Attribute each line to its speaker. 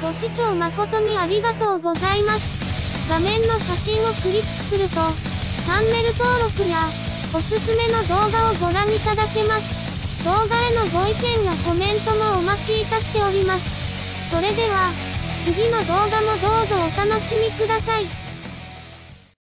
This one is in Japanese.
Speaker 1: ご視聴誠にありがとうございます。画面の写真をクリックすると、チャンネル登録や、おすすめの動画をご覧いただけます。動画へのご意見やコメントもお待ちいたしております。それでは、次の動画もどうぞお楽しみください。